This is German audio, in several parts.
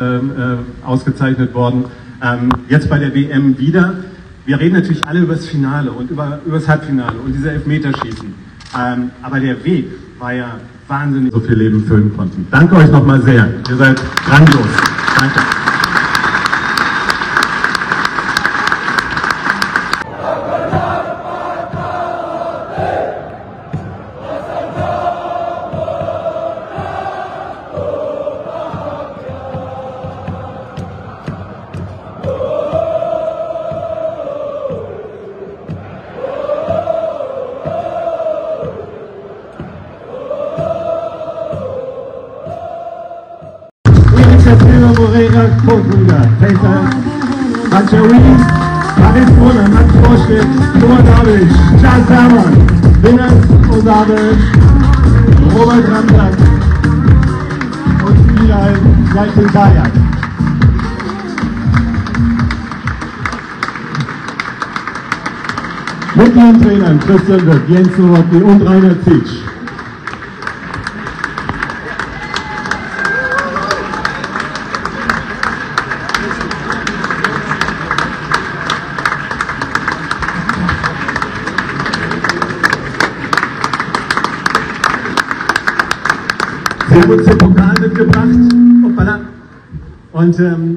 ähm, äh, ausgezeichnet worden. Ähm, jetzt bei der WM wieder. Wir reden natürlich alle über das Finale und über, über das Halbfinale und diese Elfmeterschießen. Ähm, aber der Weg war ja wahnsinnig, so viel Leben füllen konnten. Danke euch nochmal sehr. Ihr seid grandios. Danke. Iniciativa Moreira Kofunga, Peter Machawi, Paris Brunner, Max Vorschnitt, Noah Davic, Charles Hermann, Winners und Davic, Robert Ramsack und Bilal Seichen Kajak. Mit ihren Trainern Christian Wirth, Jens Nowotny und Rainer Zitsch. Sie haben uns den Pokal mitgebracht. Hoppala. Und ähm,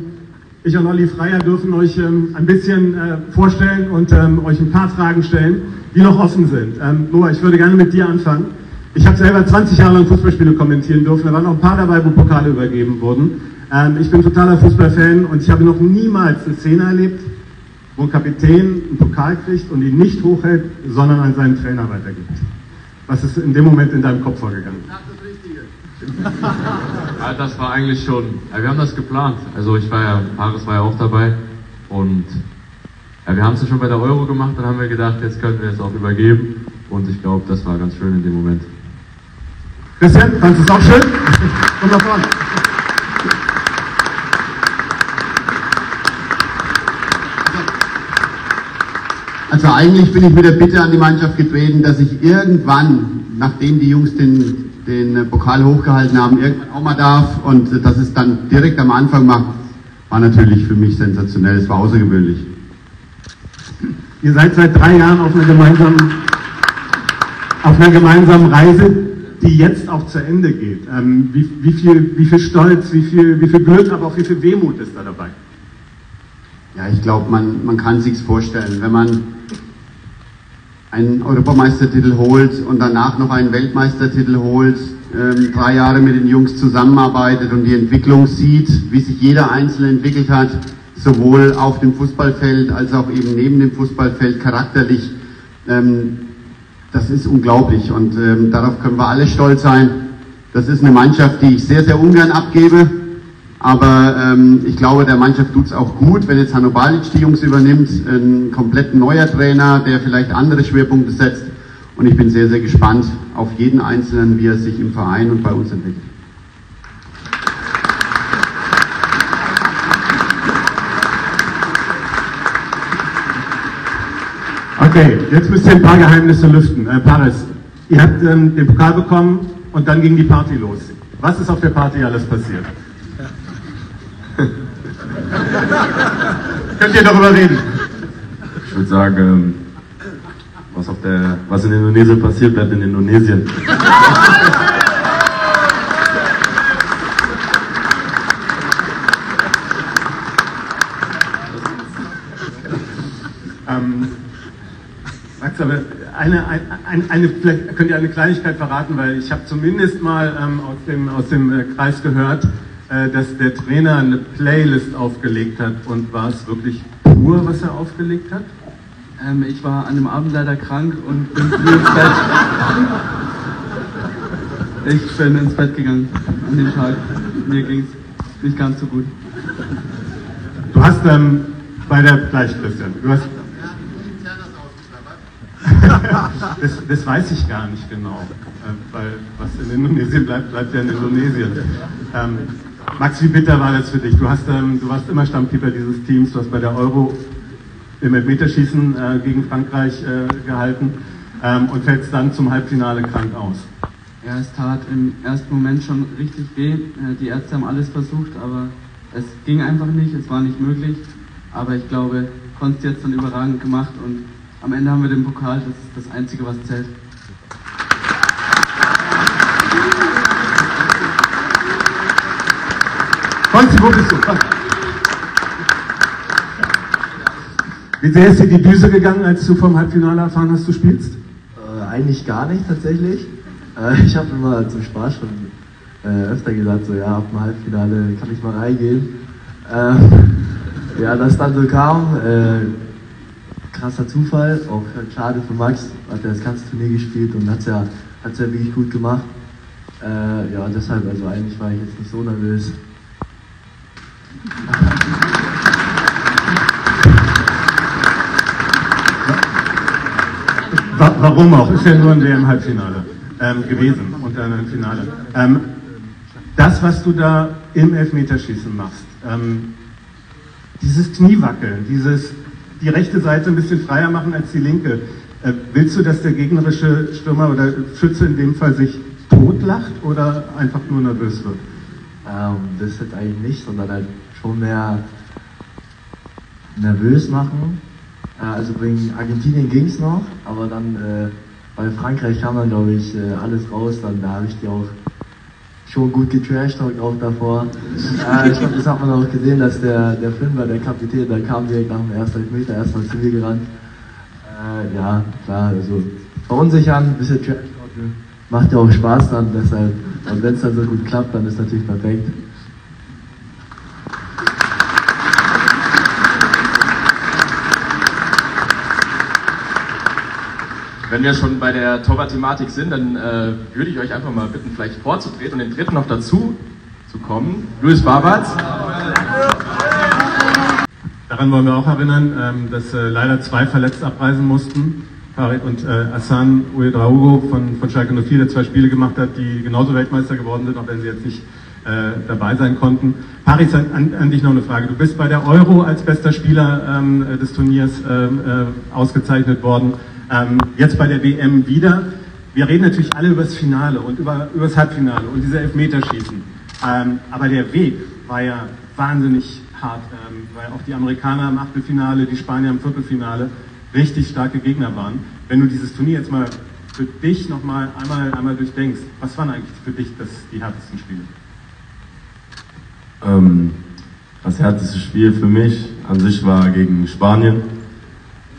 ich und Olli Freier dürfen euch ähm, ein bisschen äh, vorstellen und ähm, euch ein paar Fragen stellen, die noch offen sind. Ähm, Noah, ich würde gerne mit dir anfangen. Ich habe selber 20 Jahre lang Fußballspiele kommentieren dürfen. Da waren noch ein paar dabei, wo Pokale übergeben wurden. Ähm, ich bin totaler Fußballfan und ich habe noch niemals eine Szene erlebt, wo ein Kapitän einen Pokal kriegt und ihn nicht hochhält, sondern an seinen Trainer weitergibt. Was ist in dem Moment in deinem Kopf vorgegangen? Ja, das war eigentlich schon, wir haben das geplant. Also ich war ja, Paris war ja auch dabei und ja, wir haben es ja schon bei der Euro gemacht, dann haben wir gedacht, jetzt könnten wir es auch übergeben und ich glaube, das war ganz schön in dem Moment. Christian, fandest du es auch schön? Komm nach vorne. Also eigentlich bin ich mit der Bitte an die Mannschaft getreten, dass ich irgendwann, nachdem die Jungs den, den Pokal hochgehalten haben, irgendwann auch mal darf und dass es dann direkt am Anfang macht, war natürlich für mich sensationell, es war außergewöhnlich. Ihr seid seit drei Jahren auf einer gemeinsamen, auf einer gemeinsamen Reise, die jetzt auch zu Ende geht. Ähm, wie, wie, viel, wie viel Stolz, wie viel, wie viel Glück, aber auch wie viel Wehmut ist da dabei? Ja, ich glaube, man, man kann sich's vorstellen, wenn man einen Europameistertitel holt und danach noch einen Weltmeistertitel holt, ähm, drei Jahre mit den Jungs zusammenarbeitet und die Entwicklung sieht, wie sich jeder Einzelne entwickelt hat, sowohl auf dem Fußballfeld als auch eben neben dem Fußballfeld charakterlich. Ähm, das ist unglaublich und ähm, darauf können wir alle stolz sein. Das ist eine Mannschaft, die ich sehr, sehr ungern abgebe. Aber ähm, ich glaube, der Mannschaft tut's auch gut, wenn jetzt Hanno Balic die Jungs übernimmt, ein komplett neuer Trainer, der vielleicht andere Schwerpunkte setzt. Und ich bin sehr, sehr gespannt auf jeden Einzelnen, wie er sich im Verein und bei uns entwickelt. Okay, jetzt müsst ihr ein paar Geheimnisse lüften. Äh, Paris, ihr habt ähm, den Pokal bekommen und dann ging die Party los. Was ist auf der Party alles passiert? Könnt ihr darüber reden? Ich würde sagen, ähm, was, auf der, was in Indonesien passiert, bleibt in Indonesien. Ähm, Max, aber eine, eine, eine, vielleicht könnt ihr eine Kleinigkeit verraten, weil ich habe zumindest mal ähm, aus dem, aus dem äh, Kreis gehört, dass der Trainer eine Playlist aufgelegt hat und war es wirklich pur, was er aufgelegt hat? Ähm, ich war an dem Abend leider krank und bin früh ins Bett. Ich bin ins Bett gegangen an dem Tag. Mir ging es nicht ganz so gut. Du hast ähm, bei der, gleich Christian, du hast, das, das weiß ich gar nicht genau, äh, weil was in Indonesien bleibt, bleibt ja in Indonesien. Ähm, Max, wie bitter war das für dich? Du, hast, ähm, du warst immer Stammkeeper dieses Teams, du hast bei der Euro im Elfmeterschießen äh, gegen Frankreich äh, gehalten ähm, und fällst dann zum Halbfinale krank aus. Ja, es tat im ersten Moment schon richtig weh. Äh, Die Ärzte haben alles versucht, aber Es ging einfach nicht, es war nicht möglich, aber ich glaube, Konst jetzt dann überragend gemacht und am Ende haben wir den Pokal, das ist das Einzige, was zählt. Konzi, wo bist. Wie sehr ist dir die Düse gegangen, als du vom Halbfinale erfahren hast, du spielst? Äh, eigentlich gar nicht tatsächlich. Äh, ich habe immer zum Spaß schon äh, öfter gesagt, so ja, ab dem Halbfinale kann ich mal reingehen. Äh, ja, das dann so kam, äh, krasser Zufall, auch schade für Max, hat er das ganze Turnier gespielt und hat es ja, ja wirklich gut gemacht. Äh, ja, deshalb, also eigentlich war ich jetzt nicht so nervös. Wa warum auch? Ist ja nur ein WM-Halbfinale ähm, gewesen und dann ein Finale. Ähm, das, was du da im Elfmeterschießen machst, ähm, dieses Kniewackeln, dieses die rechte Seite ein bisschen freier machen als die linke, äh, willst du, dass der gegnerische Stürmer oder Schütze in dem Fall sich totlacht oder einfach nur nervös wird? Ähm, das jetzt eigentlich nicht, sondern halt schon mehr nervös machen. Äh, also gegen Argentinien ging es noch, aber dann äh, bei Frankreich kam dann, glaube ich, äh, alles raus. Dann da habe ich die auch schon gut getrashed auch davor. äh, ich glaube, das hat man auch gesehen, dass der, der Fünfer, der Kapitän, der kam direkt nach dem ersten Meter erstmal zu mir gerannt. Äh, ja, klar, also verunsichern, ein bisschen trash macht ja auch Spaß dann, deshalb, und wenn es dann so gut klappt, dann ist natürlich perfekt. Wenn wir schon bei der Torwart-Thematik sind, dann äh, würde ich euch einfach mal bitten, vielleicht vorzutreten und den dritten noch dazu zu kommen. Luis Barbatz. Daran wollen wir auch erinnern, ähm, dass äh, leider zwei verletzt abreisen mussten. Farid und äh, Hassan Uedraugo von, von Schalke 04, der zwei Spiele gemacht hat, die genauso Weltmeister geworden sind, auch wenn sie jetzt nicht äh, dabei sein konnten. Paris, an, an dich noch eine Frage. Du bist bei der Euro als bester Spieler ähm, des Turniers ähm, äh, ausgezeichnet worden. Ähm, jetzt bei der WM wieder. Wir reden natürlich alle über das Finale und über, über das Halbfinale und diese Elfmeterschießen. Ähm, aber der Weg war ja wahnsinnig hart, ähm, weil auch die Amerikaner im Achtelfinale, die Spanier im Viertelfinale richtig starke Gegner waren. Wenn du dieses Turnier jetzt mal für dich nochmal einmal, einmal durchdenkst, was waren eigentlich für dich das, die härtesten Spiele? Ähm, das härteste Spiel für mich an sich war gegen Spanien,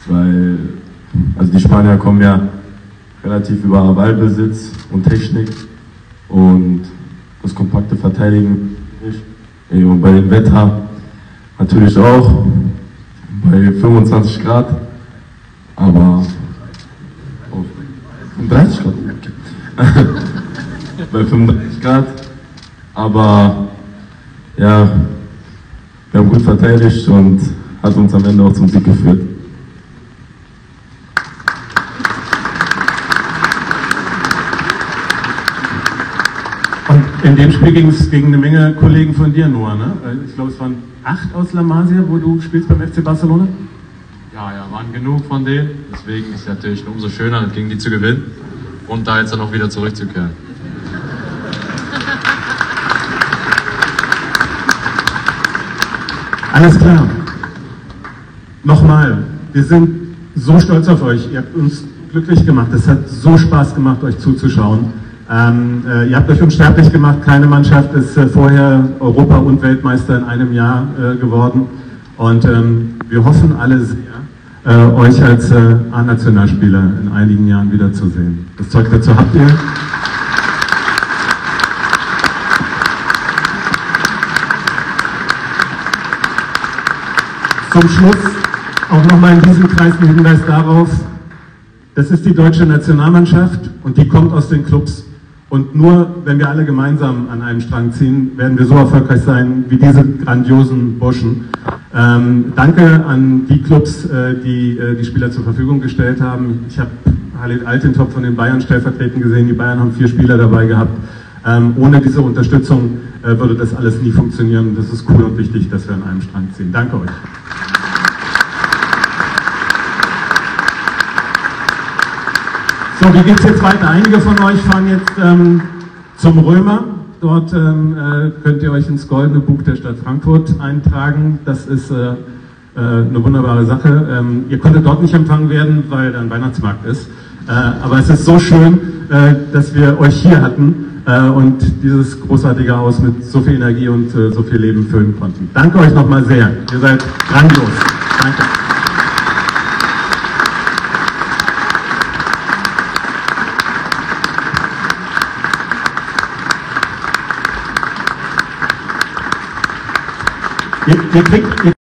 weil also die Spanier kommen ja relativ über Ballbesitz und Technik und das kompakte Verteidigen. Und bei dem Wetter natürlich auch bei 25 Grad, aber auf 35 Grad. Bei 35 Grad, aber ja, wir haben gut verteidigt und hat uns am Ende auch zum Sieg geführt. In dem Spiel ging es gegen eine Menge Kollegen von dir nur, ne? Ich glaube, es waren acht aus La Masia, wo du spielst beim FC Barcelona? Ja, ja, waren genug von denen. Deswegen ist es natürlich umso schöner, gegen die zu gewinnen und da jetzt dann auch wieder zurückzukehren. Alles klar. Nochmal, wir sind so stolz auf euch. Ihr habt uns glücklich gemacht. Es hat so Spaß gemacht, euch zuzuschauen. Ähm, äh, ihr habt euch unsterblich gemacht. Keine Mannschaft ist äh, vorher Europa- und Weltmeister in einem Jahr äh, geworden. Und ähm, wir hoffen alle sehr, äh, euch als äh, A-Nationalspieler in einigen Jahren wiederzusehen. Das Zeug dazu habt ihr. Zum Schluss auch nochmal in diesem Kreis ein Hinweis darauf, das ist die deutsche Nationalmannschaft und die kommt aus den Clubs. Und nur wenn wir alle gemeinsam an einem Strang ziehen, werden wir so erfolgreich sein wie diese grandiosen Burschen. Ähm, danke an die Clubs, äh, die äh, die Spieler zur Verfügung gestellt haben. Ich habe Halit Altintop von den Bayern stellvertretend gesehen. Die Bayern haben vier Spieler dabei gehabt. Ähm, ohne diese Unterstützung äh, würde das alles nie funktionieren. Das ist cool und wichtig, dass wir an einem Strang ziehen. Danke euch. So, wie geht's jetzt weiter? Einige von euch fahren jetzt ähm, zum Römer Dort ähm, äh, könnt ihr euch ins Goldene Buch der Stadt Frankfurt eintragen. Das ist äh, äh, eine wunderbare Sache. Ähm, ihr konntet dort nicht empfangen werden, weil da ein Weihnachtsmarkt ist. Äh, aber es ist so schön, äh, dass wir euch hier hatten äh, und dieses großartige Haus mit so viel Energie und so viel Leben füllen konnten. Danke euch nochmal sehr. Ihr seid grandios. Danke. Ihr, ihr kriegt, ihr